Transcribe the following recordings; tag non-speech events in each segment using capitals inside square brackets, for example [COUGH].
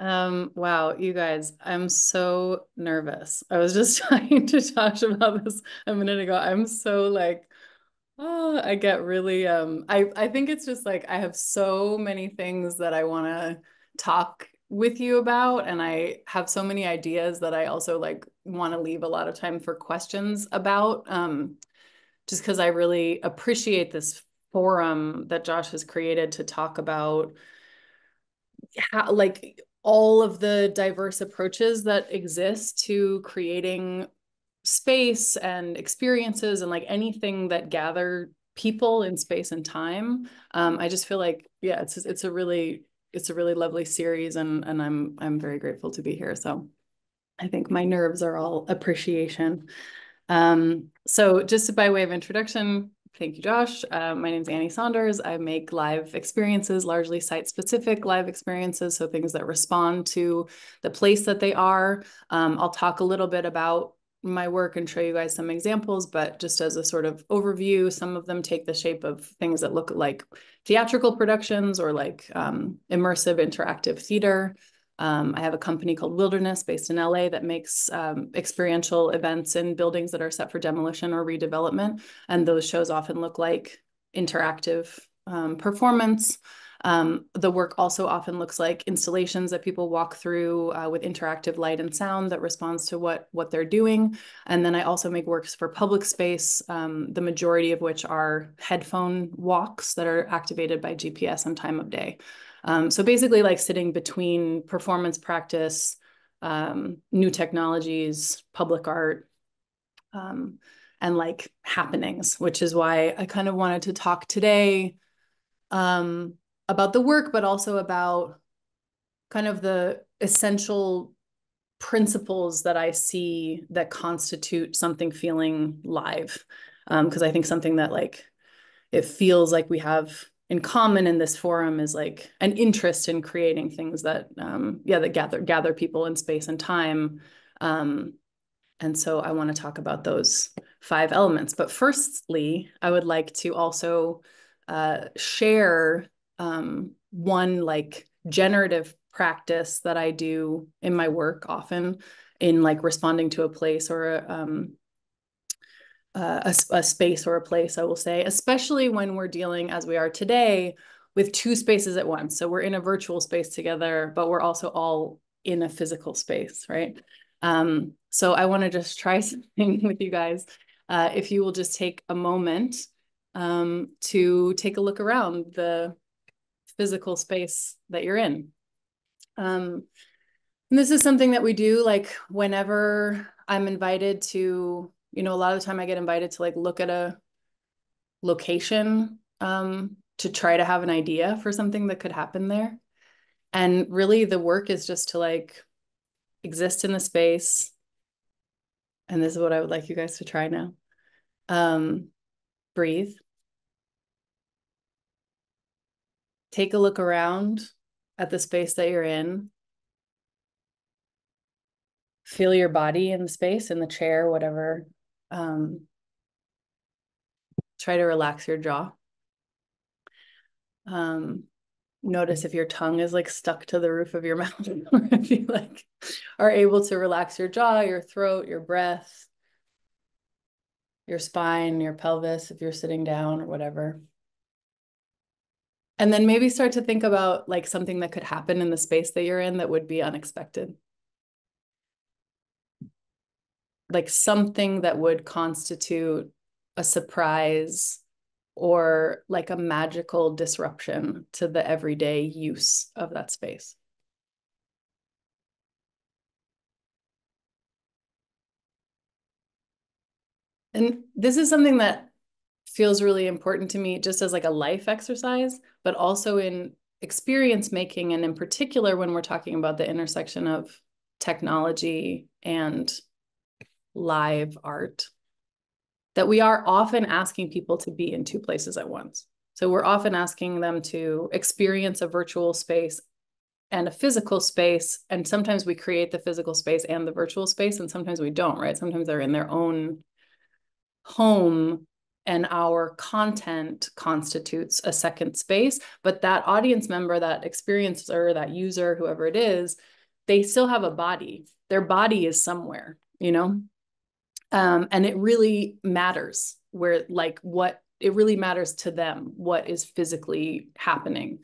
Um, wow, you guys, I'm so nervous. I was just [LAUGHS] talking to Josh about this a minute ago. I'm so like, oh, I get really um I I think it's just like I have so many things that I want to talk with you about and I have so many ideas that I also like want to leave a lot of time for questions about um just because I really appreciate this forum that Josh has created to talk about how like all of the diverse approaches that exist to creating space and experiences and like anything that gather people in space and time. Um, I just feel like yeah, it's it's a really it's a really lovely series and and I'm I'm very grateful to be here. So I think my nerves are all appreciation. Um, so just by way of introduction, Thank you, Josh. Uh, my name is Annie Saunders. I make live experiences, largely site-specific live experiences, so things that respond to the place that they are. Um, I'll talk a little bit about my work and show you guys some examples, but just as a sort of overview, some of them take the shape of things that look like theatrical productions or like um, immersive interactive theater. Um, I have a company called Wilderness based in LA that makes um, experiential events in buildings that are set for demolition or redevelopment. And those shows often look like interactive um, performance. Um, the work also often looks like installations that people walk through uh, with interactive light and sound that responds to what, what they're doing. And then I also make works for public space, um, the majority of which are headphone walks that are activated by GPS and time of day. Um, so basically like sitting between performance practice, um, new technologies, public art, um, and like happenings, which is why I kind of wanted to talk today um, about the work, but also about kind of the essential principles that I see that constitute something feeling live. Because um, I think something that like it feels like we have in common in this forum is like an interest in creating things that um, yeah that gather gather people in space and time. Um, and so i want to talk about those five elements. But firstly i would like to also uh, share um, one like generative practice that i do in my work often in like responding to a place or um, uh, a, a space or a place, I will say, especially when we're dealing as we are today with two spaces at once. So we're in a virtual space together, but we're also all in a physical space, right? Um, so I want to just try [LAUGHS] something with you guys. Uh, if you will just take a moment um, to take a look around the physical space that you're in. Um, and this is something that we do like whenever I'm invited to you know, a lot of the time I get invited to like look at a location um, to try to have an idea for something that could happen there. And really the work is just to like exist in the space. And this is what I would like you guys to try now. Um, breathe. Take a look around at the space that you're in feel your body in the space in the chair whatever um, try to relax your jaw. Um, notice if your tongue is like stuck to the roof of your [LAUGHS] mouth or if you like are able to relax your jaw, your throat, your breath, your spine, your pelvis, if you're sitting down or whatever. And then maybe start to think about like something that could happen in the space that you're in that would be unexpected. Like something that would constitute a surprise or like a magical disruption to the everyday use of that space. And this is something that feels really important to me just as like a life exercise, but also in experience making and in particular when we're talking about the intersection of technology and live art that we are often asking people to be in two places at once. So we're often asking them to experience a virtual space and a physical space. And sometimes we create the physical space and the virtual space, and sometimes we don't, right? Sometimes they're in their own home and our content constitutes a second space but that audience member that experiencer that user whoever it is they still have a body their body is somewhere you know um, and it really matters where like what it really matters to them what is physically happening.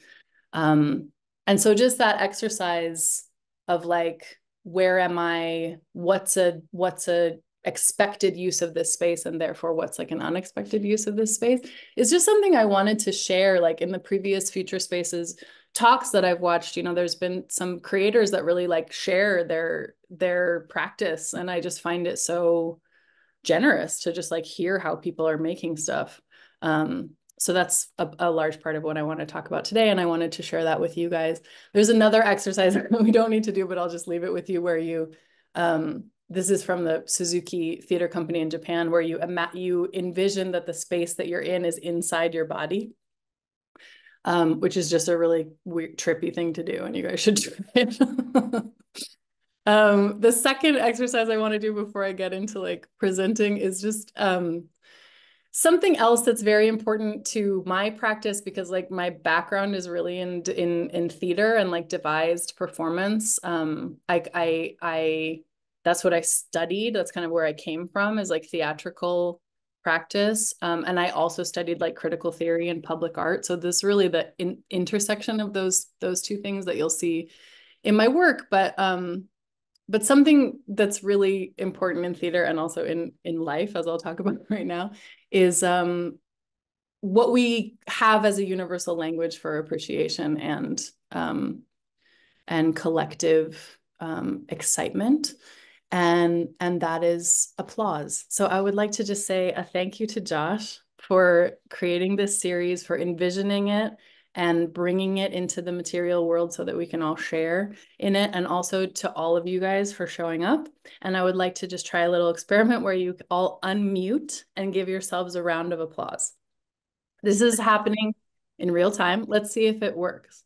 Um, and so just that exercise of like where am i what's a what's a expected use of this space and therefore what's like an unexpected use of this space is just something I wanted to share like in the previous Futurespaces talks that I've watched. You know there's been some creators that really like share their their practice and I just find it so generous to just like hear how people are making stuff um so that's a, a, large part of what I want to talk about today. And I wanted to share that with you guys. There's another [LAUGHS] exercise that we don't need to do, but I'll just leave it with you where you um, this is from the Suzuki Theater Company in Japan, where you you envision that the space that you're in is inside your body, um, which is just a really weird, trippy thing to do, and you guys should [LAUGHS] try it. [LAUGHS] um, the second exercise I want to do before I get into like presenting is just um, something else that's very important to my practice because like my background is really in in in theater and like devised performance. Um, I I I that's what I studied. That's kind of where I came from is like theatrical practice. Um, and I also studied like critical theory and public art. So this really the in, intersection of those those two things that you'll see in my work. But um, but something that's really important in theater and also in in life, as I'll talk [LAUGHS] about right now, is um, what we have as a universal language for appreciation and um, and collective um, excitement. And and that is applause. So i would like to just say a thank you to josh for creating this series for envisioning it and bringing it into the material world so that we can all share in it and also to all of you guys for showing up and i would like to just try a little experiment where you all unmute and give yourselves a round of applause this is happening in real time let's see if it works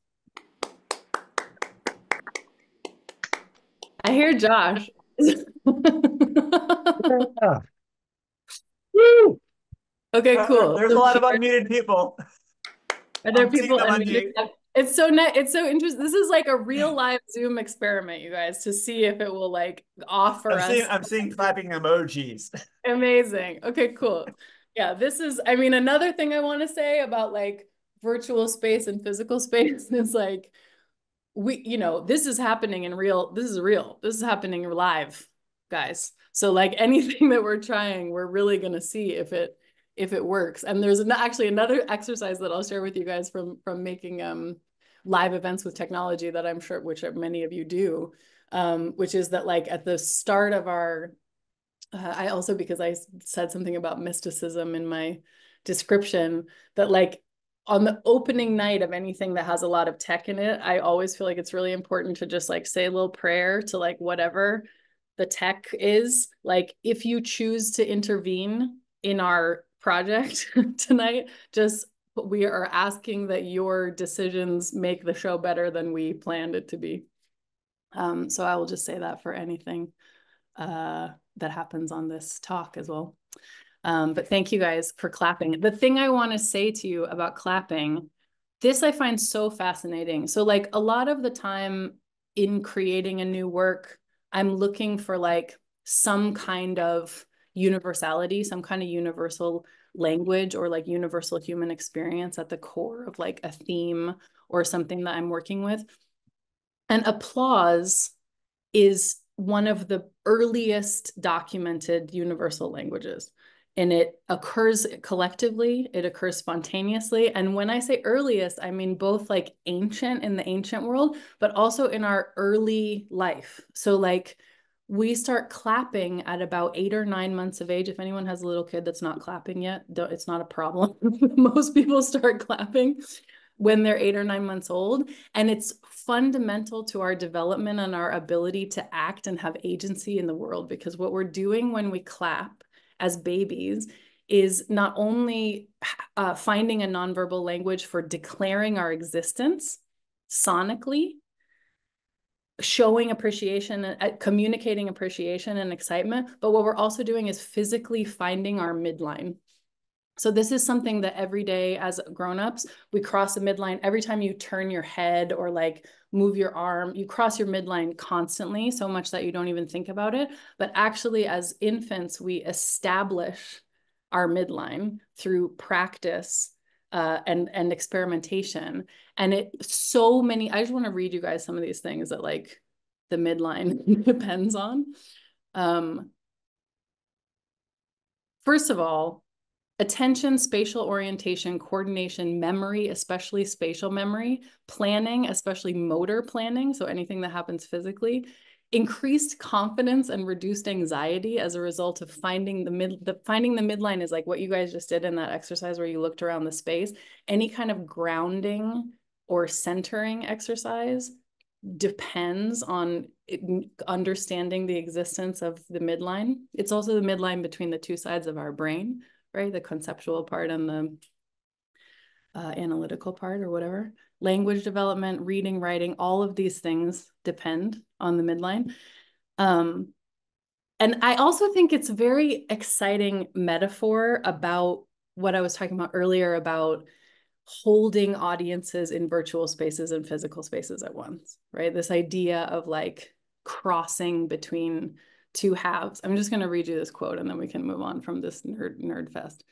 I hear Josh. [LAUGHS] [LAUGHS] Okay, uh, cool. There's so a lot of unmuted people. Are there I'm people? It's so net. It's so interesting. This is like a real live Zoom experiment, you guys, to see if it will like offer I'm us. Seeing, I'm seeing clapping emojis. [LAUGHS] Amazing. Okay, cool. Yeah, this is. I mean, another thing I want to say about like virtual space and physical [LAUGHS] space is like we you know this is happening in real this is real this is happening live guys so like [LAUGHS] anything that we're trying we're really going to see if it if it works and there's an, actually another [LAUGHS] exercise that i'll share with you guys from from making um live events with technology that i'm sure which many of you do um which is that like at the start of our uh, i also because i said something about mysticism in my description that like on the opening night of anything that has a lot of tech in it, I always feel like it's really important to just like say a little prayer to like whatever the tech is. Like if you choose to intervene in our project [LAUGHS] tonight, just we are asking that your decisions make the show better than we planned it to be. Um, so I will just say that for anything uh, that happens on this talk as well. Um, but thank you guys for clapping. The thing I want to say to you about clapping, this I find so fascinating. So like a lot of the time in creating a new work, I'm looking for like some kind of universality, some kind of universal language or like universal human experience at the core of like a theme or something that I'm working with. And applause is one of the earliest documented universal languages and it occurs collectively it occurs spontaneously and when i say earliest i mean both like ancient in the ancient world but also in our early life so like we start clapping at about eight or nine months of age. If anyone has a little kid that's not clapping yet it's not a problem. [LAUGHS] Most people start clapping when they're eight or nine months old. And it's fundamental to our development and our ability to act and have agency in the world because what we're doing when we clap as babies is not only uh, finding a nonverbal language for declaring our existence sonically, showing appreciation, uh, communicating appreciation and excitement, but what we're also doing is physically finding our midline. So this is something that every day as grown-ups, we cross a midline. Every time you turn your head or like move your arm, you cross your midline constantly, so much that you don't even think about it. But actually, as infants, we establish our midline through practice uh, and and experimentation. And it so many. I just want to read you guys some of these things that like the midline [LAUGHS] depends on. Um, first of all, attention, spatial orientation, coordination, memory, especially spatial memory, planning, especially motor planning, so anything that happens physically, increased confidence and reduced anxiety as a result of finding the mid the finding the midline is like what you guys just did in that exercise where you looked around the space any kind of grounding or centering exercise depends on understanding the existence of the midline it's also the midline between the two sides of our brain right? The conceptual part and the uh, analytical part or whatever. Language development, reading, writing, all of these things depend on the midline. Um, and I also think it's a very exciting metaphor about what I was talking about earlier about holding audiences in virtual spaces and physical spaces at once, right? This idea of like crossing between two halves. I'm just going to read you this quote and then we can move on from this nerd nerd fest.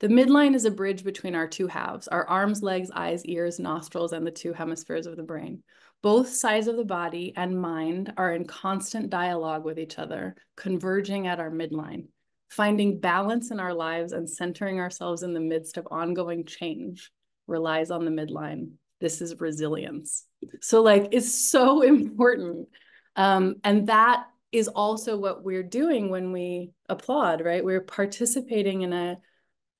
The midline is a bridge between our two halves, our arms, legs, eyes, ears, nostrils, and the two hemispheres of the brain. Both sides of the body and mind are in constant dialogue with each other, converging at our midline. Finding balance in our lives and centering ourselves in the midst of ongoing change relies on the midline. This is resilience. So, like, it's so [LAUGHS] important. Um, and that is also what we're doing when we applaud, right? We're participating in a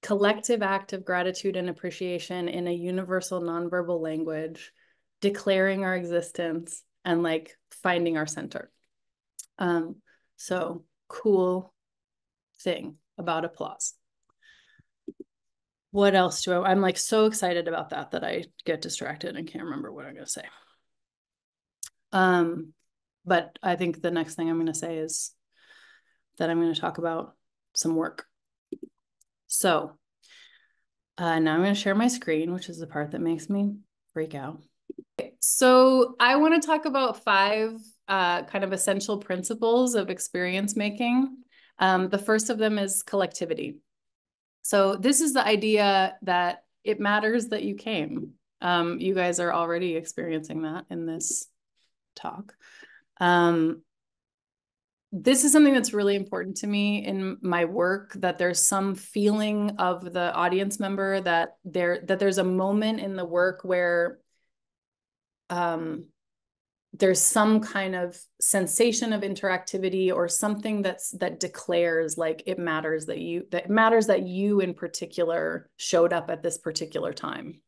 collective act of gratitude and appreciation in a universal nonverbal language, declaring our existence and like finding our center. Um, so cool thing about applause. What else do I, I'm like so excited about that that I get distracted and can't remember what I'm going to say. Um, but I think the next thing I'm going to say is that I'm going to talk about some work. So uh, now I'm going to share my screen, which is the part that makes me freak out. So I want to talk about five uh, kind of essential principles of experience making. Um, the first of them is collectivity. So this is the idea that it matters that you came. Um, you guys are already experiencing that in this talk. Um, this is something that's really important to me in my work that there's some feeling of the audience member that there that there's a moment in the work where um, there's some kind of sensation of interactivity or something that's that declares like it matters that you that matters that you in particular showed up at this particular time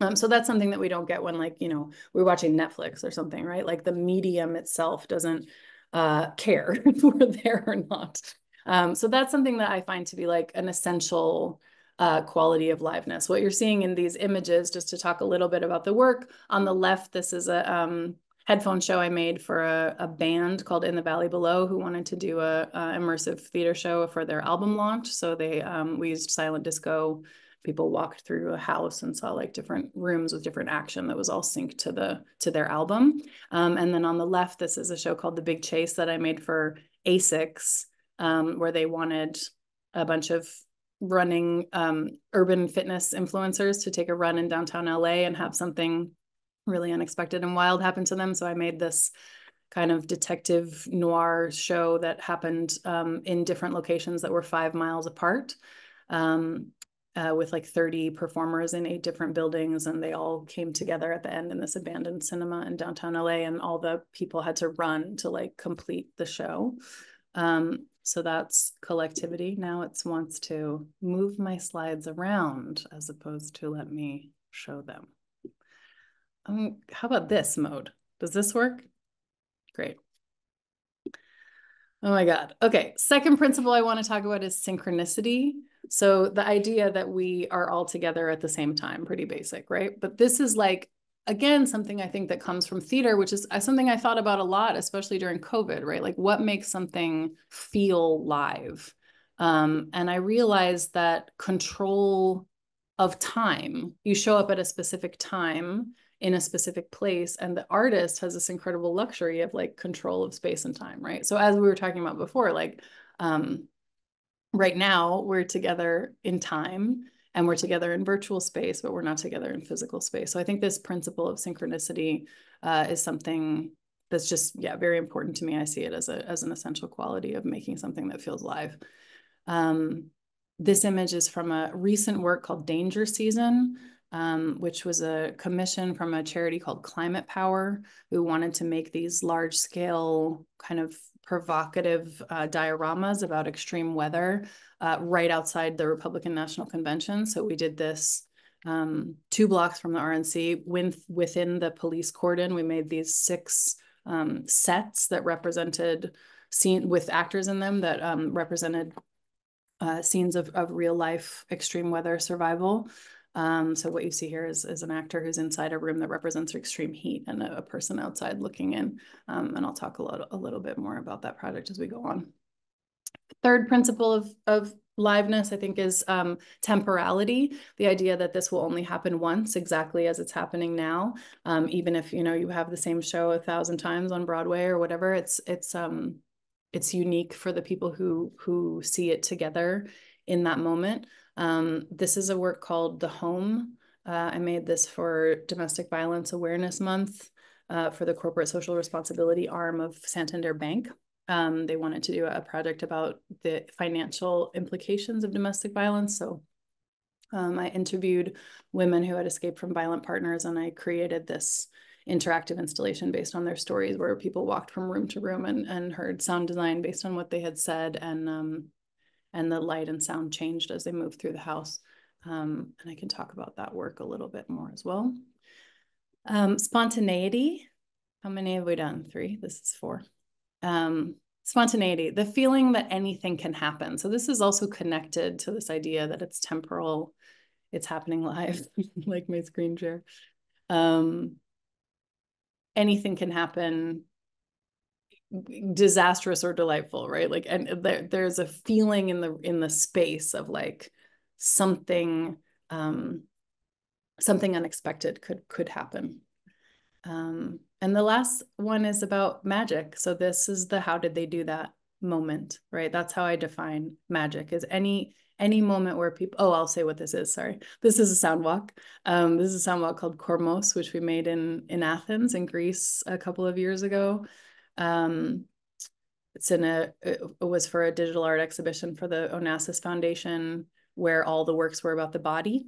um, so that's something that we don't get when like, you know, we're watching Netflix or something, right? Like the medium itself doesn't uh, care [LAUGHS] if we're there or not. Um, so that's something that I find to be like an essential uh, quality of liveness. What you're seeing in these images, just to talk a little bit about the work, on the left, this is a um, headphone show I made for a, a, band called In the Valley Below who wanted to do a, a immersive theater show for their album launch. So they um, we used silent disco people walked through a house and saw like different rooms with different action that was all synced to the to their album. Um, and then on the left, this is a show called The Big Chase that I made for ASICS, um, where they wanted a bunch of running um, urban fitness influencers to take a run in downtown LA and have something really unexpected and wild happen to them. So I made this kind of detective noir show that happened um, in different locations that were five miles apart. Um, uh, with like 30 performers in eight different buildings and they all came together at the end in this abandoned cinema in downtown LA and all the people had to run to like complete the show. Um, so that's collectivity. Now it wants to move my slides around as opposed to let me show them. Um, how about this mode? Does this work? Great. Oh my God. Okay. Second principle I want to talk about is synchronicity. So the idea that we are all together at the same time, pretty basic, right? But this is like, again, something I think that comes from theater, which is uh, something I thought about a lot, especially during COVID, right? Like what makes something feel live? Um, and I realized that control of time, you show up at a specific time in a specific place, and the artist has this incredible luxury of like control of space and time, right? So as we were talking about before, like um, right now we're together in time and we're together in virtual space, but we're not together in physical space. So I think this principle of synchronicity uh, is something that's just yeah very important to me. I see it as a as an essential quality of making something that feels live. Um, this image is from a recent work called Danger Season, um, which was a commission from a charity called Climate Power, who wanted to make these large scale kind of provocative uh, dioramas about extreme weather uh, right outside the Republican National Convention. So we did this um, two blocks from the RNC with, within the police cordon. We made these six um, sets that represented scene with actors in them that um, represented uh, scenes of, of real life extreme weather survival. Um, so what you see here is, is an actor who's inside a room that represents extreme heat and a, a person outside looking in. Um, and I'll talk a little, a little bit more about that project as we go on. Third principle of, of liveness, I think, is um, temporality. The idea that this will only happen once, exactly as it's happening now. Um, even if you know you have the same show a thousand times on Broadway or whatever, it's it's um it's unique for the people who who see it together in that moment. Um, this is a work called The Home. Uh, I made this for Domestic Violence Awareness Month uh, for the corporate social responsibility arm of Santander Bank. Um, they wanted to do a project about the financial implications of domestic violence. So um, I interviewed women who had escaped from violent partners, and I created this interactive installation based on their stories where people walked from room to room and, and heard sound design based on what they had said and um, and the light and sound changed as they moved through the house. Um, and I can talk about that work a little bit more as well. Um, spontaneity. How many have we done? Three. This is four. Um, spontaneity, the feeling that anything can happen. So this is also connected to this idea that it's temporal, it's happening live, [LAUGHS] like my screen share. Um, anything can happen disastrous or delightful right? Like and there, there's a feeling in the in the space of like something um something unexpected could could happen. Um and the last one is about magic. So this is the how did they do that moment right? That's how i define magic is any any moment where people oh i'll say what this is sorry. This is a sound walk. Um this is a sound walk called kormos which we made in in athens in greece a couple of years ago um, it's in a, it was for a digital art exhibition for the Onassis Foundation where all the works were about the body.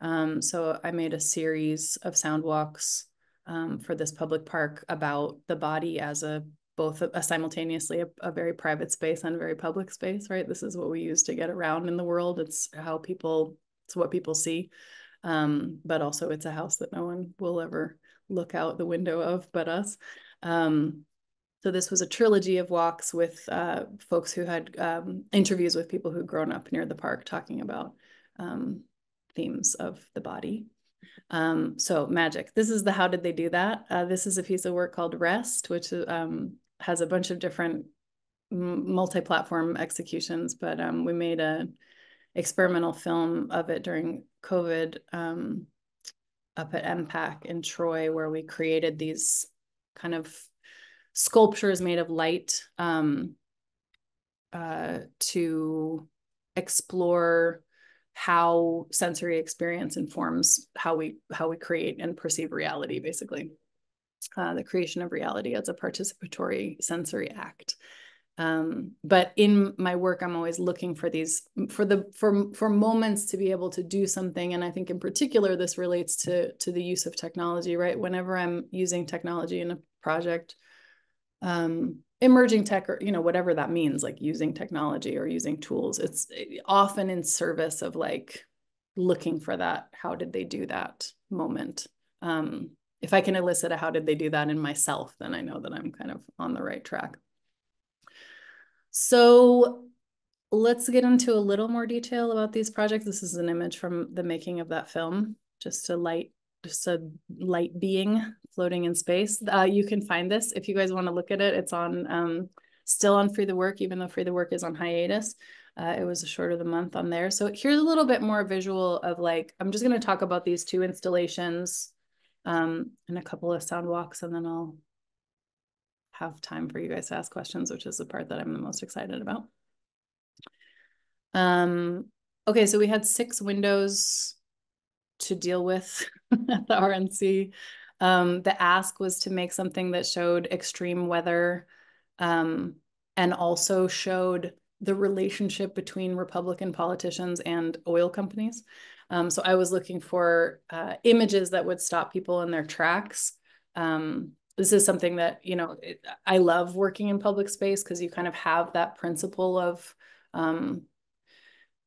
Um, so I made a series of sound walks um, for this public park about the body as a both a, a simultaneously a, a, very private space and a very public space, right? This is what we use to get around in the world. It's how people, it's what people see. Um, but also it's a house that no one will ever look out the window of but us. Um, so this was a trilogy of walks with uh, folks who had um, interviews with people who'd grown up near the park talking about um, themes of the body. Um, so magic. This is the how did they do that? Uh, this is a piece of work called Rest, which um, has a bunch of different multi-platform executions, but um, we made a experimental film of it during COVID um, up at EMPAC in Troy, where we created these kind of sculptures made of light um, uh, to explore how sensory experience informs how we how we create and perceive reality basically. Uh, the creation of reality as a participatory sensory act. Um, but in my work i'm always looking for these for the for for moments to be able to do something. And i think in particular this relates to to the use of technology right? Whenever i'm using technology in a project um, emerging tech or you know whatever that means like using technology or using tools it's eh, often in service of like looking for that how did they do that moment? Um, if i can elicit a how did they do that in myself then i know that i'm kind of on the right track. So let's get into a little more detail about these projects. This is an image from the making of that film just a light just a light being floating in space. Uh, you can find this if you guys want to look at it. It's on um, still on Free the Work, even though Free the Work is on hiatus. Uh, it was a short of the month on there. So here's a little bit more visual of like, I'm just going to talk about these two installations um, and a couple of sound walks, and then I'll have time for you guys to ask questions, which is the part that I'm the most excited about. Um, okay, so we had six windows to deal with [LAUGHS] at the RNC. Um, the ask was to make something that showed extreme weather um, and also showed the relationship between Republican politicians and oil companies. Um, so I was looking for uh, images that would stop people in their tracks. Um, this is something that, you know, it, I love working in public space because you kind of have that principle of um,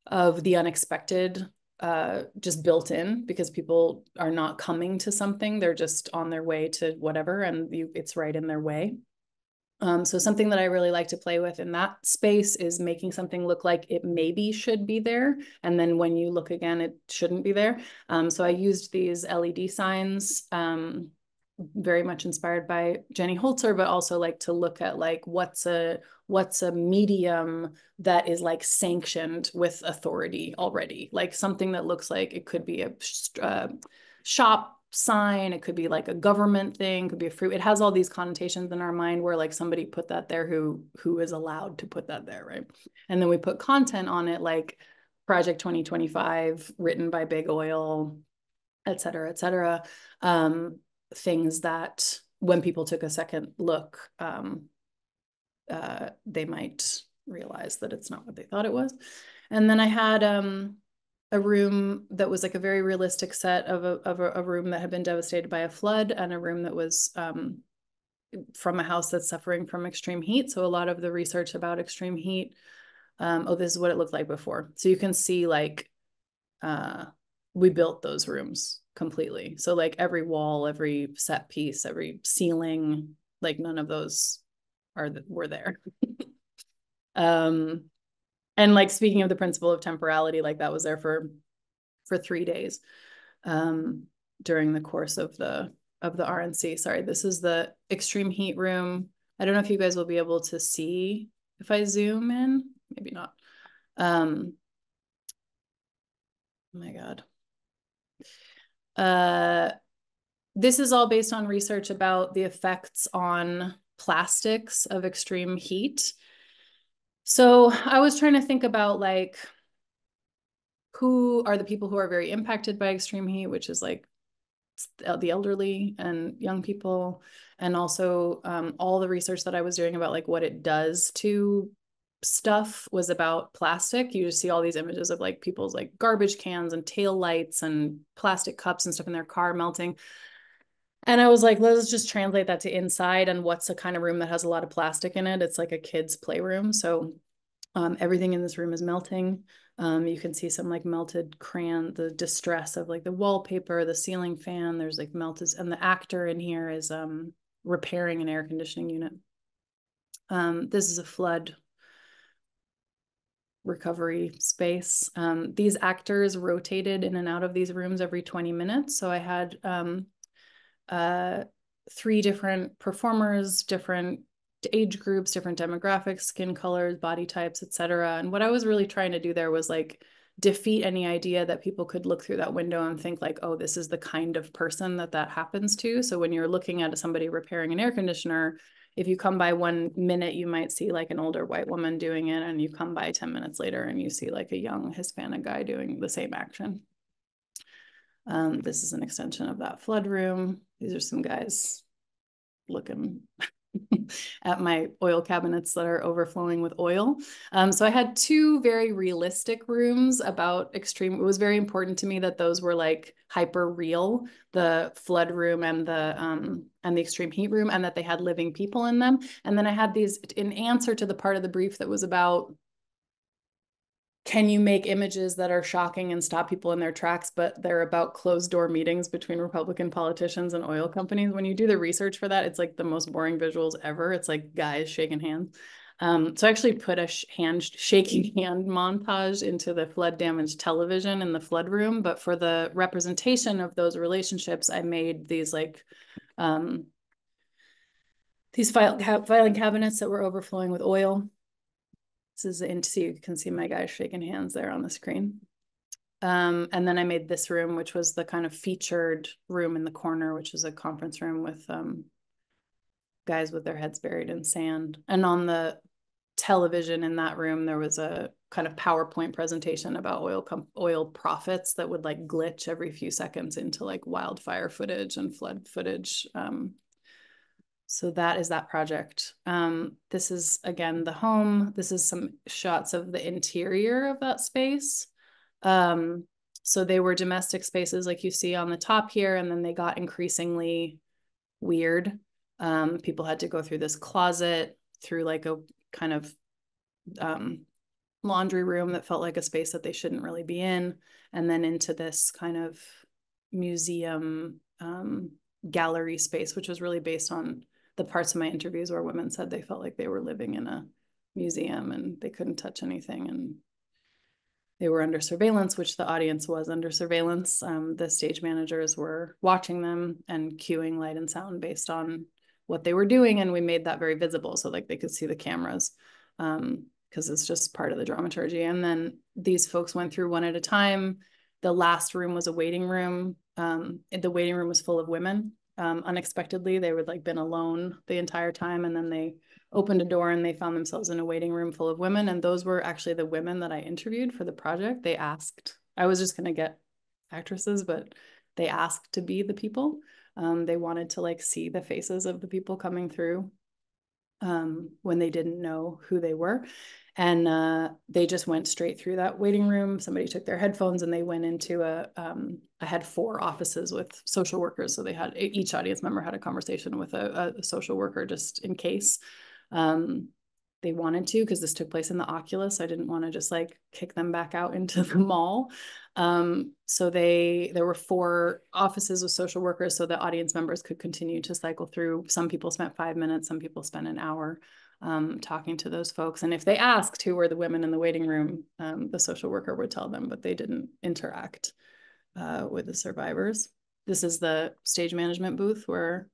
of the unexpected uh, just built in because people are not coming to something; they're just on their way to whatever, and you, it's right in their way. Um, so something that I really like to play with in that space is making something look like it maybe should be there. And then when you look again, it shouldn't be there. Um, so I used these LED signs, um, very much inspired by Jenny Holzer, but also like to look at like what's a what's a medium that is like sanctioned with authority already, like something that looks like it could be a uh, shop sign it could be like a government thing could be a fruit. It has all these connotations in our mind where like somebody put that there who who is allowed to put that there right? And then we put content on it like project 2025 written by big oil et cetera et cetera. Um, things that when people took a second look um, uh, they might realize that it's not what they thought it was and then i had um, a room that was like a very realistic set of a, of a, a room that had been devastated by a flood and a room that was um, from a house that's suffering from extreme heat. So a lot of the research about extreme heat, um, oh, this is what it looked like before. So you can see like uh, we built those rooms completely. So like every wall, every set piece, every ceiling, like none of those are were there. [LAUGHS] um, and like speaking of the principle of temporality like that was there for for three days um during the course of the of the rnc sorry this is the extreme heat room. I don't know if you guys will be able to see if i zoom in. Maybe not. Um oh my god uh this is all based on research about the effects on plastics of extreme heat. So I was trying to think about like who are the people who are very impacted by extreme heat, which is like the elderly and young people, and also um, all the research that I was doing about like what it does to stuff was about plastic. You just see all these images of like people's like garbage cans and tail lights and plastic cups and stuff in their car melting. And I was like, let's just translate that to inside and what's the kind of room that has a lot of plastic in it. It's like a kid's playroom. So um, everything in this room is melting. Um, you can see some like melted crayon, the distress of like the wallpaper, the ceiling fan. There's like melted, and the actor in here is um, repairing an air conditioning unit. Um, this is a flood recovery space. Um, these actors rotated in and out of these rooms every 20 minutes. So I had um, uh, three different performers, different age groups, different demographics, skin colors, body types, etc. And what I was really trying to do there was like defeat any idea that people could look through that window and think like, oh, this is the kind of person that that happens to. So when you're looking at somebody repairing an air conditioner, if you come by one minute, you might see like an older white woman doing it, and you come by 10 minutes later and you see like a young Hispanic guy doing the same action. Um, this is an extension of that flood room. These are some guys looking [LAUGHS] at my oil cabinets that are overflowing with oil. Um, so I had two very realistic rooms about extreme. It was very important to me that those were like hyper real, the flood room and the um, and the extreme heat room, and that they had living people in them. And then I had these in answer to the part of the brief that was about can you make images that are shocking and stop people in their tracks, but they're about closed door meetings between Republican politicians and oil companies? When you do the research for that, it's like the most boring visuals ever. It's like guys shaking hands. Um, so I actually put a sh hand shaking [LAUGHS] hand montage into the flood damaged television in the flood room. But for the representation of those relationships, I made these like um, these file ca filing cabinets that were overflowing with oil This is into so you can see my guys shaking hands there on the screen. Um, and then I made this room, which was the kind of featured room in the corner, which is a conference room with um, guys with their heads buried in sand. And on the television in that room, there was a kind of PowerPoint presentation about oil oil profits that would like glitch every few seconds into like wildfire footage and flood footage. Um, so that is that project. Um, this is again the home. This is some shots of the interior of that space. Um, so they were domestic spaces like you see on the top here, and then they got increasingly weird. Um, people had to go through this closet, through like a kind of um, laundry room that felt like a space that they shouldn't really be in, and then into this kind of museum um, gallery space, which was really based on the parts of my interviews where women said they felt like they were living in a museum and they couldn't touch anything and they were under surveillance, which the audience was under surveillance. Um, the stage managers were watching them and cueing light and sound based on what they were doing, and we made that very visible so like they could see the cameras. Um, because it's just part of the dramaturgy. And then these folks went through one at a time. The last room was a waiting room. Um, the waiting room was full of women. Um, unexpectedly, they would like been alone the entire time, and then they opened a door and they found themselves in a waiting room full of women. And those were actually the women that I interviewed for the project. They asked. I was just gonna get actresses, but they asked to be the people. Um, they wanted to like see the faces of the people coming through um, when they didn't know who they were. And uh, they just went straight through that waiting room. Somebody took their headphones and they went into a, um, I had four offices with social workers. So they had, each audience member had a conversation with a, a social worker just in case um, they wanted to, because this took place in the Oculus. I didn't want to just like kick them back out [LAUGHS] into the mall. Um, so they there were four offices with social workers so the audience members could continue to cycle through. Some people spent five minutes, some people spent an hour um, talking to those folks. And if they asked who were the women in the waiting room, um, the social worker would tell them, but they didn't interact uh, with the survivors. This is the stage management booth where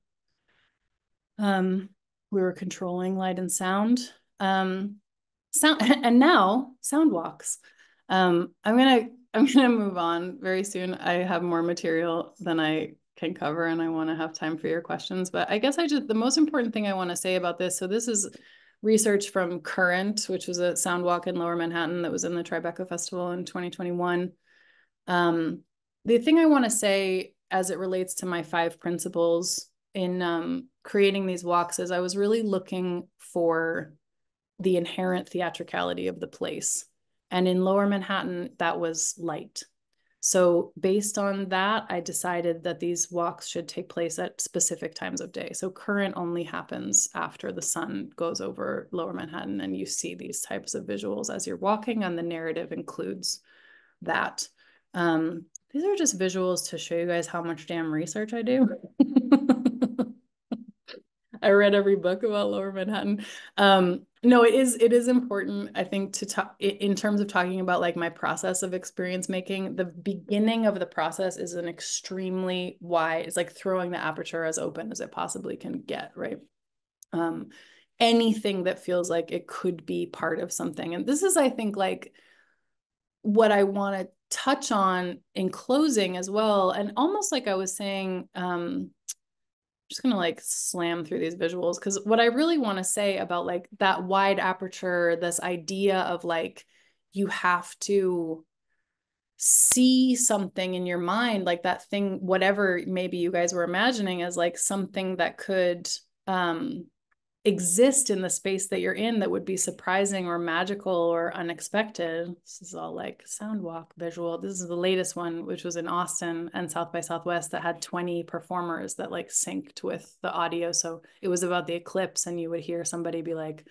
um, we were controlling light and sound. Um, sound [LAUGHS] and now sound walks. Um, I'm gonna [LAUGHS] I'm gonna move on very soon. I have more material than I can cover and I want to have time for your questions. But I guess I just the most important thing I want to say about this. So this is research from Current, which was a sound walk in Lower Manhattan that was in the Tribeca Festival in 2021. Um, the thing I want to say as it relates to my five principles in um, creating these walks is I was really looking for the inherent theatricality of the place. And in lower Manhattan, that was light. So, based on that, I decided that these walks should take place at specific times of day. So, current only happens after the sun goes over lower Manhattan, and you see these types of visuals as you're walking, and the narrative includes that. Um, these are just visuals to show you guys how much damn research I do. [LAUGHS] I read every book about Lower Manhattan. Um, no, it is it is important, I think, to talk in terms of talking about like my process of experience making. The beginning of the process is an extremely wide. It's like throwing the aperture as open as it possibly can get, right? Um, anything that feels like it could be part of something, and this is, I think, like what I want to touch on in closing as well, and almost like I was saying. Um, just gonna like slam through these visuals because what I really want to say about like that wide aperture, this idea of like you have to see something in your mind, like that thing, whatever maybe you guys were imagining as like something that could um exist in the space that you're in that would be surprising or magical or unexpected. This is all like sound walk visual. This is the latest one, which was in Austin and South by Southwest that had 20 performers that like synced with the audio. So it was about the eclipse, and you would hear somebody be like,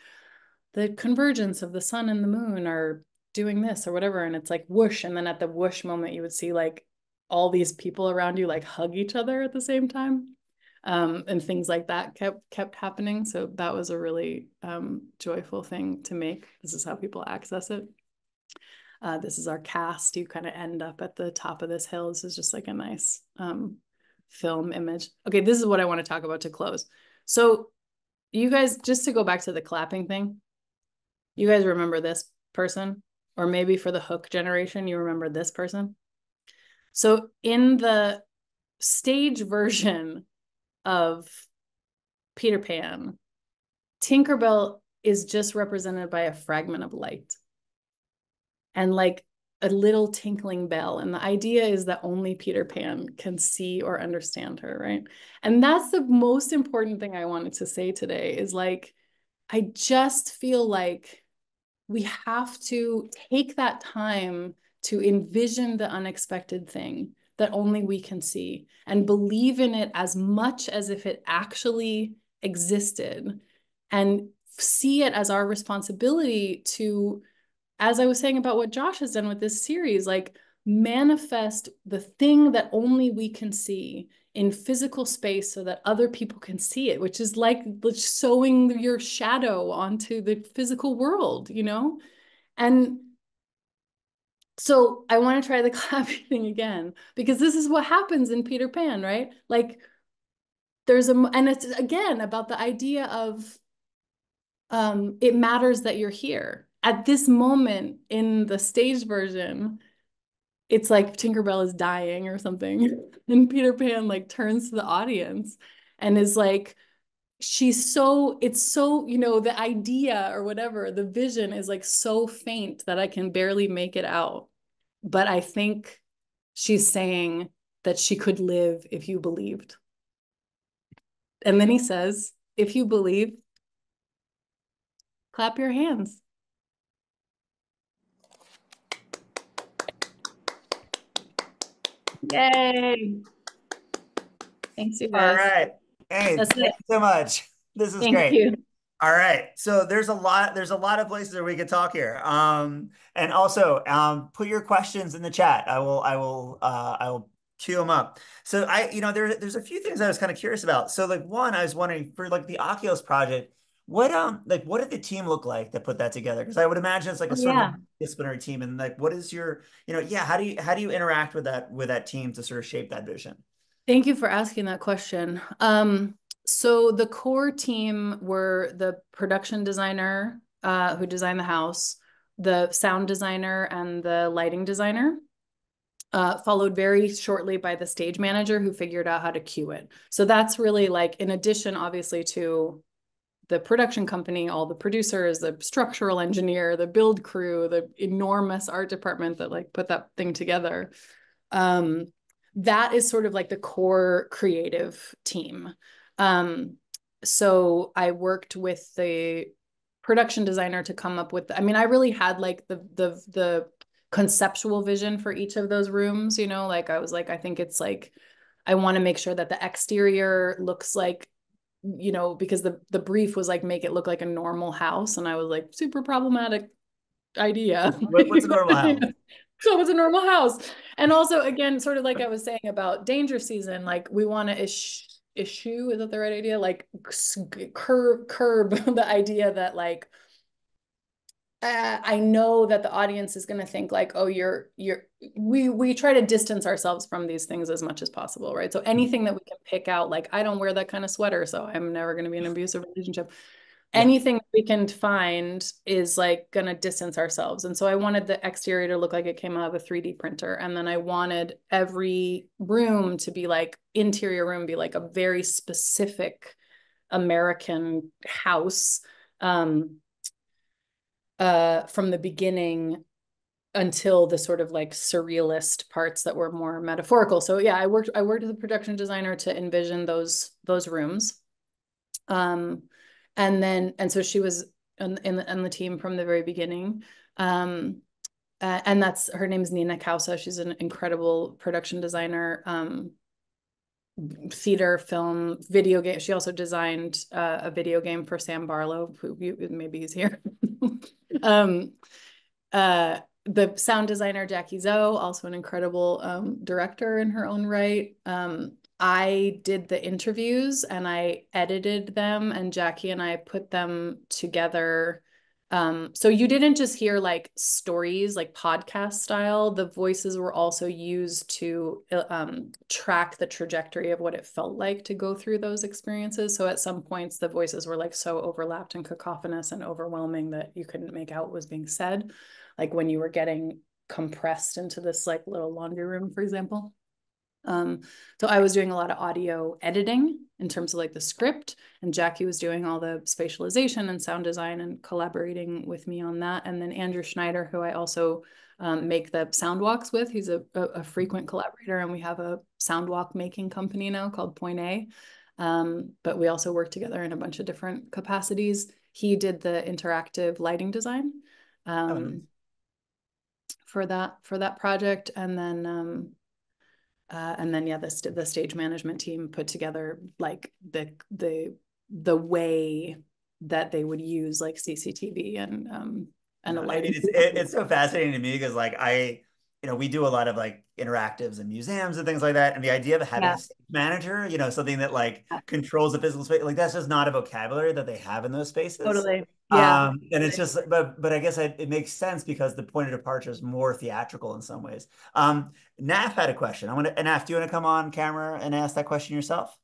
the convergence of the sun and the moon are doing this or whatever. And it's like whoosh. And then at the whoosh moment, you would see like all these people around you like hug each other at the same time um, and things like that kept kept happening. So that was a really um, joyful thing to make. This is how people access it. Uh, this is our cast. You kind of end up at the top of this hill. This is just like a nice um, film image. Okay, this is what I want to talk about to close. So you guys, just to go back to the clapping thing, You guys remember this person? Or maybe for the hook generation, you remember this person? So in the stage version of Peter Pan, Tinkerbell is just represented by a fragment of light and like a little tinkling bell. And the idea is that only Peter Pan can see or understand her, right? And that's the most important thing I wanted to say today is like, I just feel like we have to take that time to envision the unexpected thing that only we can see and believe in it as much as if it actually existed and see it as our responsibility to as i was saying about what josh has done with this series like manifest the thing that only we can see in physical space so that other people can see it which is like sewing your shadow onto the physical world you know? And so I want to try the [LAUGHS] clapping thing again because this is what happens in Peter Pan, right? Like there's a and it's again about the idea of um it matters that you're here. At this moment in the stage version, it's like Tinkerbell is dying or something. [LAUGHS] And Peter Pan like turns to the audience and is like, she's so it's so you know the idea or whatever the vision is like so faint that i can barely make it out. But i think she's saying that she could live if you believed. And then he says if you believe clap your hands. Yay. Thanks you guys. all right Hey, That's thank it. you so much. This is great. Thank great. you. All right. So there's a lot, there's a lot of places where we could talk here. Um, and also, um, put your questions in the chat. I will, I will, uh, I will queue them up. So I, you know, there, there's a few things I was kind of curious about. So like one, I was wondering for like the Oculus project, what um like what did the team look like that put that together? Because I would imagine it's like a sort yeah. of disciplinary team. And like what is your, you know, yeah, how do you how do you interact with that with that team to sort of shape that vision? Thank you for asking that question. Um, so the core team were the production designer uh, who designed the house, the sound designer, and the lighting designer. Uh, followed very shortly by the stage manager who figured out how to cue it. So that's really like, in addition, obviously, to the production company, all the producers, the structural engineer, the build crew, the enormous art department that like put that thing together. Um, that is sort of like the core creative team. Um, so I worked with the production designer to come up with, I mean, I really had like the, the, the conceptual vision for each of those rooms, you know, like I was like, I think it's like, I want to make sure that the exterior looks like you know because the the brief was like make it look like a normal house and i was like super problematic idea What, what's a normal [LAUGHS] house? So it's a normal house. And also again sort of like i was saying about danger season like we want to ish, issue is that the right idea? Like curb curb [LAUGHS] the idea that like uh, I know that the audience is going to think like, oh, you're you're we we try to distance ourselves from these things as much as possible, right? So anything that we can pick out, like I don't wear that kind of sweater, so I'm never going to be in an abusive relationship. Anything we can find is like going to distance ourselves. And so I wanted the exterior to look like it came out of a 3D printer. And then I wanted every room to be like interior room, be like a very specific American house. Um, uh, from the beginning until the sort of like surrealist parts that were more metaphorical. So yeah, I worked I worked with a production designer to envision those those rooms. Um, and then and so she was in in the, in the team from the very beginning. Um, uh, and that's her name is Nina Kausa. She's an incredible production designer. Um, theater, film, video game. She also designed uh, a video game for Sam Barlow, who maybe he's here. [LAUGHS] um, uh, the sound designer Jackie Zoe, also an incredible um, director in her own right. Um, I did the interviews and I edited them, and Jackie and I put them together Um, so you didn't just hear like stories, like podcast style. The voices were also used to uh, um, track the trajectory of what it felt like to go through those experiences. So at some points, the voices were like so overlapped and cacophonous and overwhelming that you couldn't make out what was being said. Like when you were getting compressed into this like little laundry room, for example. Um, so I was doing a lot of audio editing in terms of like the script, and Jackie was doing all the spatialization and sound design and collaborating with me on that. And then Andrew Schneider, who I also um, make the sound walks with, he's a, a, a, frequent collaborator, and we have a sound walk making company now called Point A. Um, but we also work together in a bunch of different capacities. He did the interactive lighting design um, oh. for that for that project, and then um, uh, and then yeah, the st- the stage management team put together like the the the way that they would use like CCTV and um and a lighting. It's, it, it's so fascinating to me because like I you know we do a lot of like interactives and museums and things like that and the idea of having yeah. a manager you know something that like controls the physical space like that's just not a vocabulary that they have in those spaces. Totally. Yeah. Um, and it's just but but i guess it, it makes sense because the point of departure is more theatrical in some ways. Um naf had a question. I want to naf do you want to come on camera and ask that question yourself?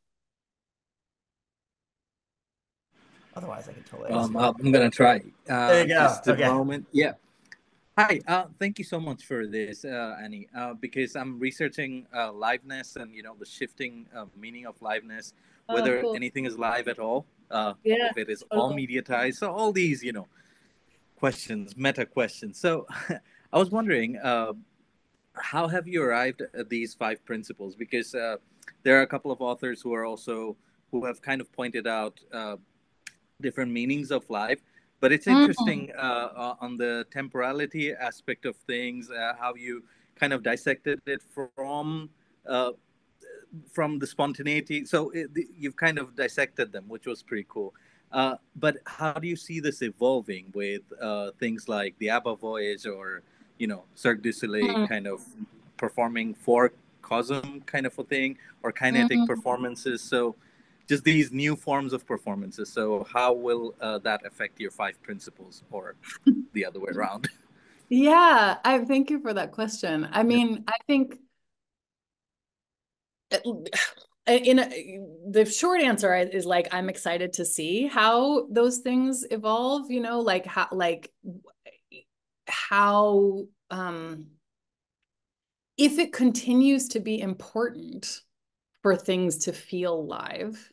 Otherwise i can totally um, i'm gonna try uh, there you go. just okay. a moment. Yeah Hi, uh, thank you so much for this, uh, Annie. Uh, because I'm researching uh, liveness and you know the shifting meaning of liveness, oh, whether oh, cool. anything is live at all, uh, yeah, if it is all mediatized. So all these, you know, questions, meta questions. So [LAUGHS] I was wondering, uh, how have you arrived at these five principles? Because uh, there are a couple of authors who are also who have kind of pointed out different meanings of live but it's mm. interesting mm. uh, on the temporality aspect of things, uh, how you kind of dissected it from uh, from the spontaneity. So it, you've kind of dissected them, which was pretty cool. Uh, but how do you see this evolving with uh, things like the ABBA voyage or you know Cirque du Soleil mm. kind of performing for cosm kind of a thing or kinetic mm-hmm. performances? So just these new forms of performances. So how will uh, that affect your five principles or [LAUGHS] the other way around? Yeah, I thank you for that question. I mean, I think in a, the short answer is like I'm excited to see how those things evolve, you know, like how like how um if it continues to be important for things to feel live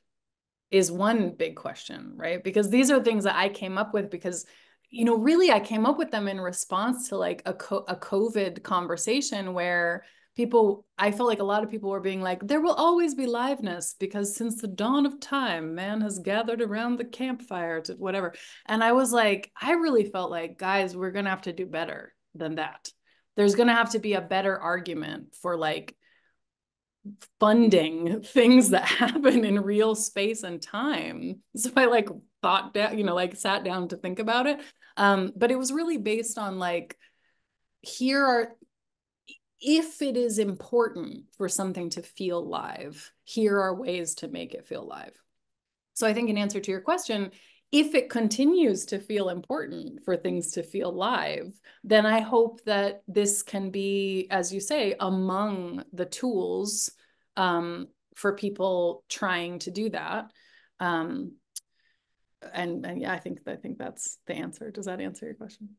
is one big question, right? Because these are things that I came up with because you know, really I came up with them in response to like a co- a COVID conversation where people I felt like a lot of people were being like there will always be liveness because since the dawn of time man has gathered around the campfire to whatever. And I was like I really felt like guys we're going to have to do better than that. There's going to have to be a better argument for like funding things that [LAUGHS] happen in real space and time. So I like thought down, you know, like sat down to think about it. Um, but it was really based on like, here are, if it is important for something to feel live, here are ways to make it feel live. So I think in answer to your question, if it continues to feel important for things to feel live, then I hope that this can be, as you say, among the tools um, for people trying to do that. Um, and, and yeah, I think I think that's the answer. Does that answer your question?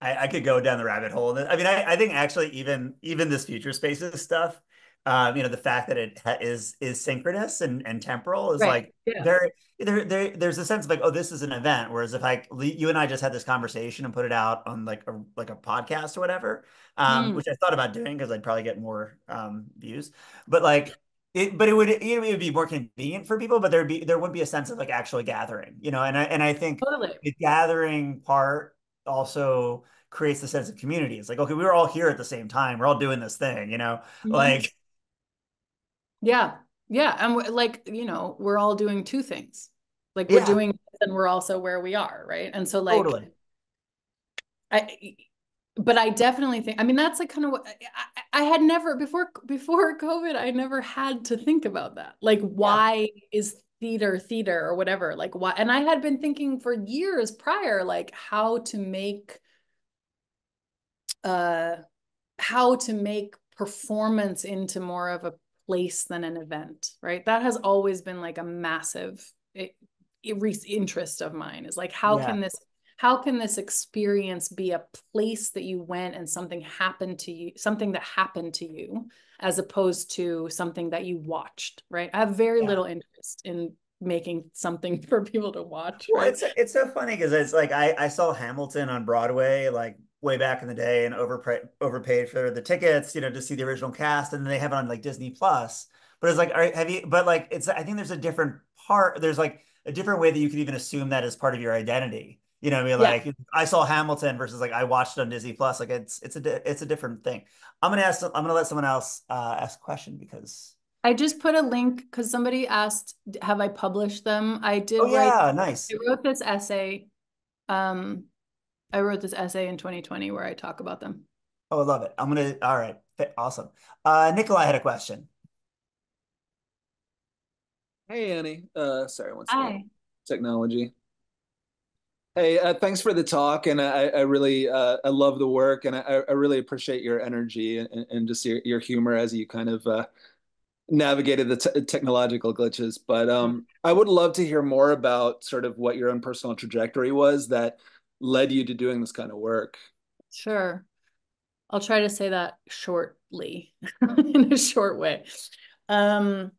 I, I could go down the rabbit hole. I mean, I, I think actually even even this Futurespaces stuff um, you know, the fact that it is is synchronous and, and temporal is right. like yeah. there, there, there, there's a sense of like, oh, this is an event. Whereas if I, you and I just had this conversation and put it out on like a like a podcast or whatever, um, mm. which I thought about doing because I'd probably get more um, views. But like, it, but it would you know, it would be more convenient for people, but there'd be there wouldn't be a sense of like actually gathering, you know. And I and I think totally. the gathering part also creates the sense of community. It's like okay, we were all here at the same time. We're all doing this thing, you know. Mm-hmm. Like yeah. Yeah. And like, you know, we're all doing two things. Like we're yeah. doing and we're also where we are. Right. And so like totally. I but I definitely think I mean that's like kind of what I, I had never before before COVID, I never had to think about that. Like why yeah. is theater theater or whatever like why and i had been thinking for years prior like how to make uh how to make performance into more of a place than an event right that has always been like a massive it, it, interest of mine is like how yeah. can this how can this experience be a place that you went and something happened to you something that happened to you as opposed to something that you watched right i have very yeah. little interest in making something [LAUGHS] for people to watch well, it's it's so funny because it's like I, I saw hamilton on broadway like way back in the day and overpaid overpaid for the tickets you know to see the original cast and then they have it on like disney plus but it's like are, have you but like it's i think there's a different part there's like a different way that you could even assume that as part of your identity you know, I mean, like yeah. I saw Hamilton versus like I watched it on Disney Plus. Like it's it's a it's a different thing. I'm gonna ask. I'm gonna let someone else uh, ask a question because I just put a link because somebody asked, "Have I published them?" I did. Oh yeah, nice. I wrote this essay. Um, I wrote this essay in 2020 where I talk about them. Oh, I love it. I'm gonna. All right, awesome. Uh, Nikolai had a question. Hey Annie. Uh, sorry, one second. Hi. Technology. Hey, uh, thanks for the talk, and I, I really uh, I love the work, and I, I really appreciate your energy and, and just your, your humor as you kind of uh, navigated the technological glitches. But um, I would love to hear more about sort of what your own personal trajectory was that led you to doing this kind of work. Sure, I'll try to say that shortly [LAUGHS] in a short way. Um,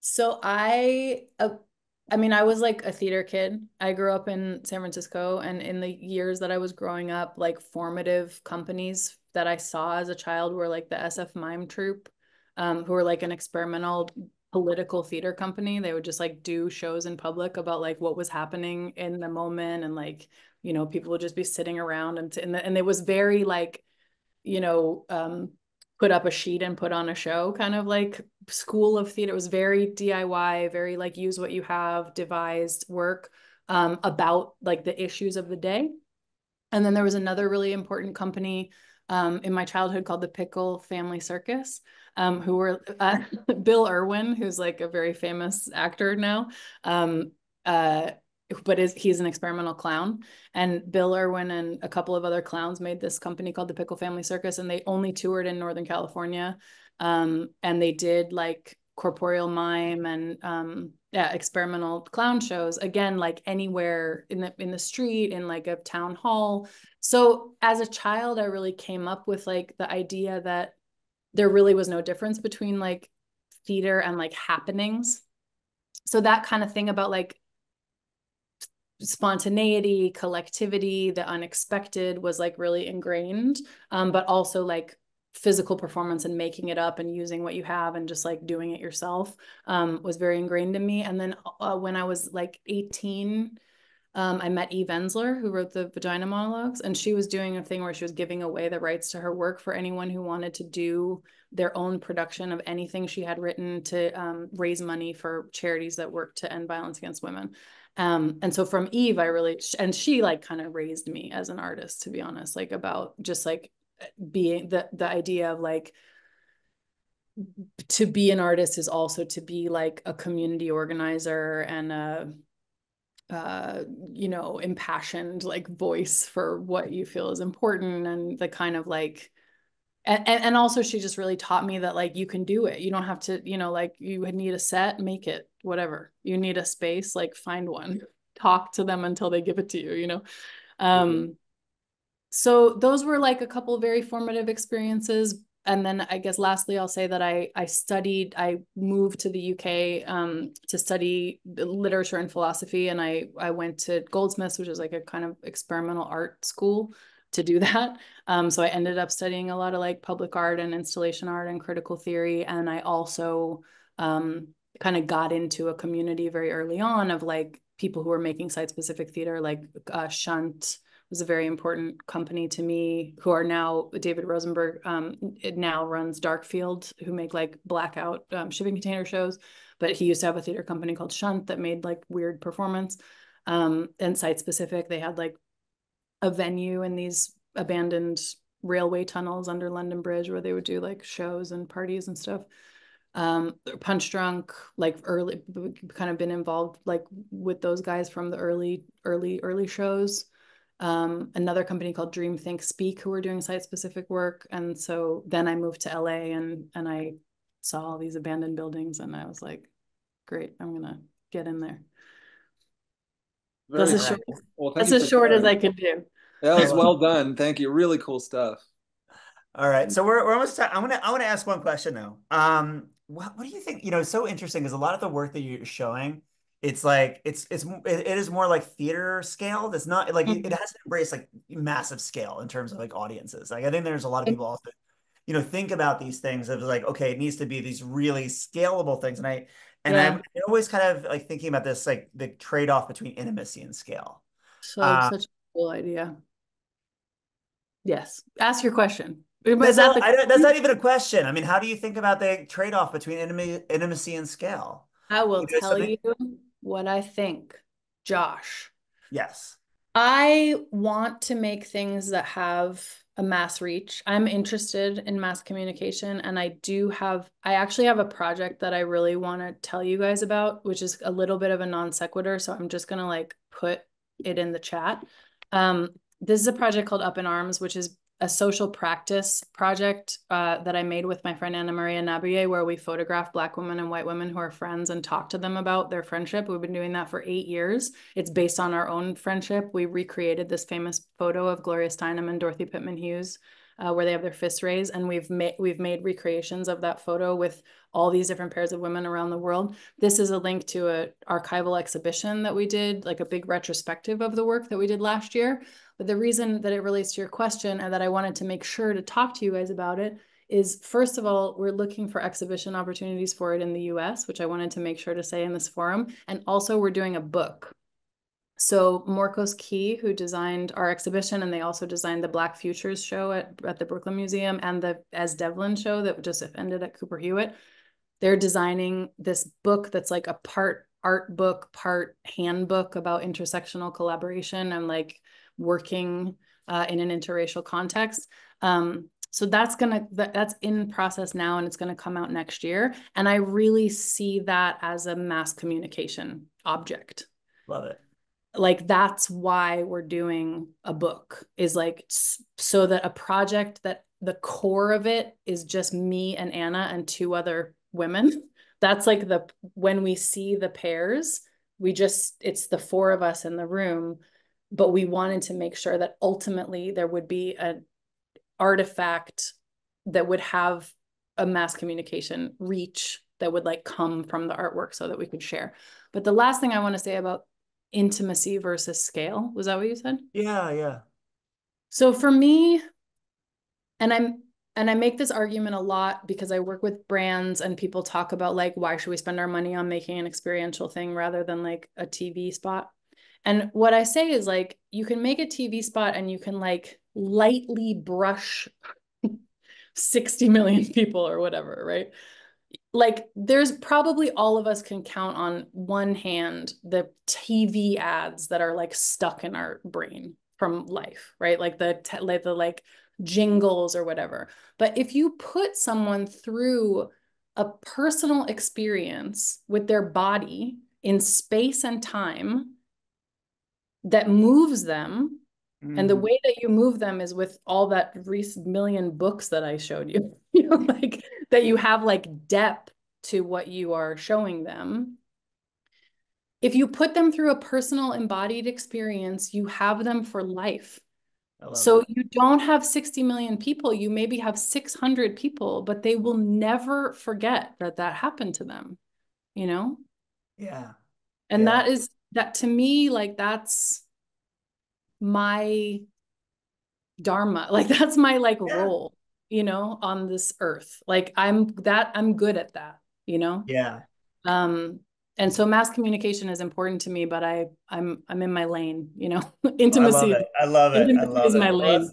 so I uh, I mean, I was like a theater kid. I grew up in San Francisco, and in the years that I was growing up, like formative companies that I saw as a child were like the SF Mime Troupe, um, who were like an experimental political theater company. They would just like do shows in public about like what was happening in the moment, and like you know people would just be sitting around and and, the, and it was very like you know um, put up a sheet and put on a show kind of like school of theater. It was very diy very like use what you have devised work um, about like the issues of the day. And then there was another really important company um, in my childhood called the pickle family circus um, who were uh, [LAUGHS] bill irwin who's like a very famous actor now um, uh, but is he's an experimental clown. And bill irwin and a couple of other clowns made this company called the pickle family circus and they only toured in northern california. Um, and they did like corporeal mime and um, yeah experimental clown shows again like anywhere in the in the street in like a town hall. So as a child i really came up with like the idea that there really was no difference between like theater and like happenings. So that kind of thing about like spontaneity, collectivity, the unexpected was like really ingrained. Um, but also like physical performance and making it up and using what you have and just like doing it yourself um, was very ingrained in me. And then uh, when I was like 18, um, I met Eve Ensler, who wrote the Vagina Monologues, and she was doing a thing where she was giving away the rights to her work for anyone who wanted to do their own production of anything she had written to um, raise money for charities that work to end violence against women. Um, and so from Eve, I really, and she like kind of raised me as an artist, to be honest, like about just like being the, the idea of like, to be an artist is also to be like a community organizer and a, uh, you know, impassioned like voice for what you feel is important and the kind of like and, and also she just really taught me that like you can do it. You don't have to you know like you would need a set make it whatever you need a space like find one talk to them until they give it to you you know um mm-hmm. so those were like a couple very formative experiences and then i guess lastly i'll say that i i studied i moved to the uk um, to study literature and philosophy and i i went to goldsmiths which is like a kind of experimental art school to do [LAUGHS] that. Um, so I ended up studying a lot of like public art and installation art and critical theory. And I also um, kind of got into a community very early on of like people who were making site specific theater, like uh, Shunt was a very important company to me who are now David Rosenberg um, now runs Darkfield who make like blackout um, shipping container shows but he used to have a theater company called Shunt that made like weird performance um, and site specific they had like a venue in these abandoned railway tunnels under London Bridge where they would do like shows and parties and stuff. Um, Punchdrunk, like early, kind of been involved like with those guys from the early, early, early shows. Um, another company called dreamthinkspeak, who were doing site specific work. And so then I moved to LA and and I saw all these abandoned buildings and I was like, great, I'm gonna get in there. Very that's as short, well, that's as, short as I could do. That was [LAUGHS] well done. Thank you. Really cool stuff. All right. So we're, we're almost, I'm going to, I want to ask one question though. Um, what, what do you think, you know, so interesting because a lot of the work that you're showing, it's like, it's, it's, it is more like theater scale. It's not like, mm-hmm. it, it has to embrace like massive scale in terms of like audiences. Like, I think there's a lot of people also, you know, think about these things of like, okay, it needs to be these really scalable things. And I, and yeah. I'm always kind of like thinking about this, like the trade-off between intimacy and scale. So uh, such a cool idea. Yes. Ask your question. That's, that not, that's not even a question. I mean, how do you think about the trade-off between intimacy, intimacy and scale? I will tell something... you what I think, Josh. Yes. I want to make things that have a mass reach. I'm interested in mass communication and I do have I actually have a project that I really want to tell you guys about, which is a little bit of a non sequitur, so I'm just going to like put it in the chat. Um this is a project called Up in Arms, which is a social practice project uh, that I made with my friend Anna Maria Nabuye, where we photograph Black women and white women who are friends and talk to them about their friendship. We've been doing that for eight years. It's based on our own friendship. We recreated this famous photo of Gloria Steinem and Dorothy Pitman Hughes. Uh, where they have their fists raised, and we've made we've made recreations of that photo with all these different pairs of women around the world. This is a link to an archival exhibition that we did, like a big retrospective of the work that we did last year. But the reason that it relates to your question and that I wanted to make sure to talk to you guys about it is first of all, we're looking for exhibition opportunities for it in the US, which I wanted to make sure to say in this forum. And also, we're doing a book. So, Morcos Key, who designed our exhibition, and they also designed the Black Futures show at, at the Brooklyn Museum and the Es Devlin show that just ended at Cooper Hewitt. They're designing this book that's like a part art book, part handbook about intersectional collaboration and like working uh, in an interracial context. Um, so that's gonna that, that's in process now, and it's gonna come out next year. And I really see that as a mass communication object. Love it. Like that's why we're doing a book is like so that a project that the core of it is just me and Anna and two other women. That's like the when we see the pairs, we just it's the four of us in the room but we wanted to make sure that ultimately there would be an artifact that would have a mass communication reach that would like come from the artwork so that we could share. But the last thing I want to say about intimacy versus scale, was that what you said? Yeah, yeah. So for me, and I'm and I make this argument a lot because I work with brands and people talk about like why should we spend our money on making an experiential thing rather than like a TV spot? And what I say is like, you can make a TV spot and you can like lightly brush [LAUGHS] 60 million people or whatever, right? Like, there's probably all of us can count on one hand the TV ads that are like stuck in our brain from life, right? Like the, like the like jingles or whatever. But if you put someone through a personal experience with their body in space and time, that moves them mm. and the mm-hmm. way that you move them is with all that recent million books that i showed you [LAUGHS] you know like that you have like depth to what you are showing them if you put them through a personal embodied experience you have them for life so that. you don't have 60 million people you maybe have 600 people but they will never forget that that happened to them you know yeah and yeah. that is that to me like that's my dharma. [LAUGHS] Like that's my like yeah. role you know on this earth. Like i'm that i'm good at that you know? Yeah. Um and so mass communication is important to me but i i'm i'm in my lane you know? Intimacy [LAUGHS] i love it. I love it, I love it. my lane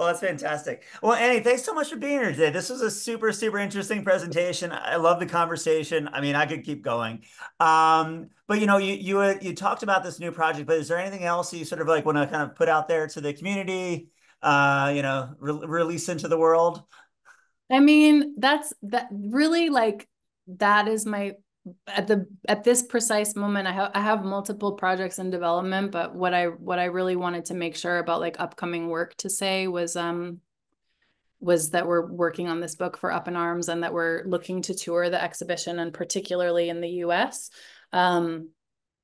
well, that's fantastic. Well, Annie, thanks so much for being here today. This was a super, super interesting presentation. I love the conversation. I mean, I could keep going. Um, but you know, you you uh, you talked about this new project, but is there anything else you sort of like want to kind of put out there to the community? Uh, you know, re release into the world. I mean, that's that really like that is my at the at this precise moment I have I have multiple projects in development but what I what I really wanted to make sure about like upcoming work to say was um was that we're working on this book for Up in Arms and that we're looking to tour the exhibition and particularly in the US um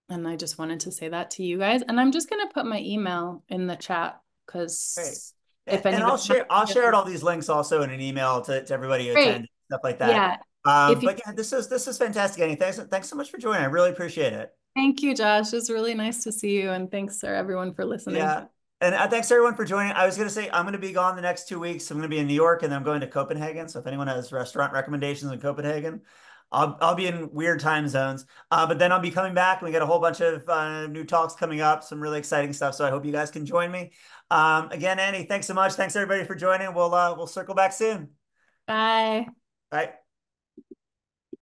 and I just wanted to say that to you guys and I'm just going to put my email in the chat cuz if and I'll share I'll share all these links also in an email to, to everybody who attended stuff like that. Yeah. Um, you, but yeah, this is this is fantastic, Annie. Thanks, thanks so much for joining. I really appreciate it. Thank you, Josh. It's really nice to see you, and thanks, sir, everyone, for listening. Yeah, and uh, thanks everyone for joining. I was going to say I'm going to be gone the next two weeks. I'm going to be in New York, and then I'm going to Copenhagen. So if anyone has restaurant recommendations in Copenhagen, I'll I'll be in weird time zones. Uh, but then I'll be coming back. And we got a whole bunch of uh, new talks coming up, some really exciting stuff. So I hope you guys can join me. Um, again, Annie, thanks so much. Thanks everybody for joining. We'll uh, we'll circle back soon. Bye. Bye.